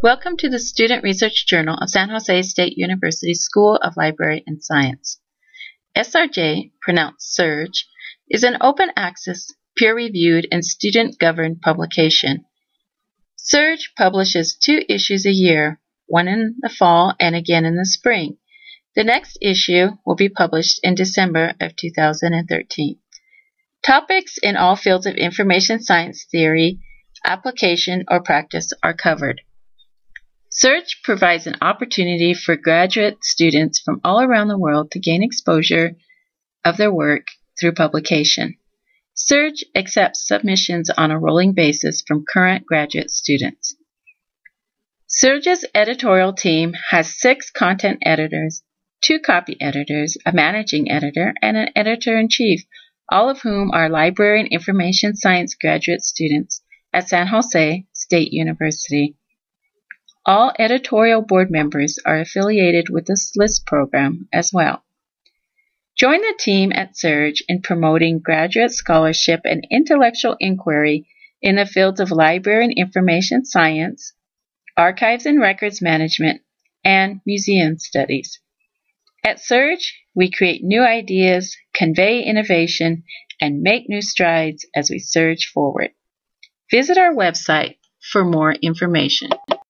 Welcome to the Student Research Journal of San Jose State University School of Library and Science. SRJ, pronounced SURGE, is an open access, peer reviewed, and student governed publication. SURGE publishes two issues a year, one in the fall and again in the spring. The next issue will be published in December of 2013. Topics in all fields of information science theory, application, or practice are covered. SURGE provides an opportunity for graduate students from all around the world to gain exposure of their work through publication. SURGE accepts submissions on a rolling basis from current graduate students. SURGE's editorial team has six content editors, two copy editors, a managing editor, and an editor in chief, all of whom are library and information science graduate students at San Jose State University. All editorial board members are affiliated with the SLIS program as well. Join the team at SURGE in promoting graduate scholarship and intellectual inquiry in the fields of library and information science, archives and records management, and museum studies. At SURGE, we create new ideas, convey innovation, and make new strides as we surge forward. Visit our website for more information.